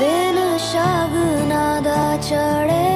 दल शागु चढ़े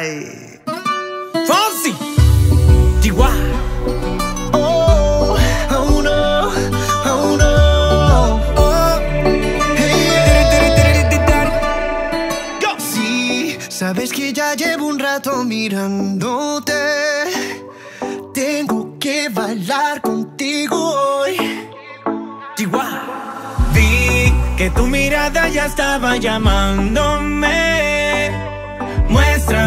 Ay. Fonsi, Chihuahua. Oh, oh no, oh no. Oh, hey. Sí, sabes que ya llevo un rato mirándote. Tengo que bailar contigo hoy. Chihuahua. Vi que tu mirada ya estaba llamándome.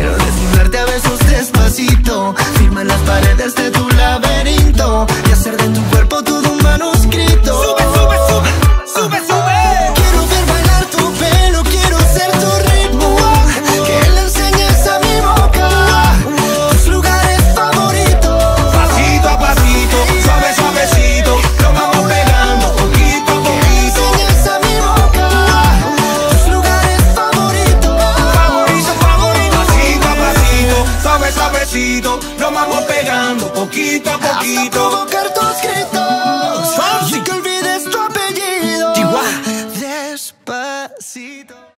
quiero desnudarte a besos despacito. Firma las paredes de tu laberinto. Y hacer de tu cuerpo todo un manuscrito. Suavecito, nos vamos pegando poquito a poquito. provocar tus gritos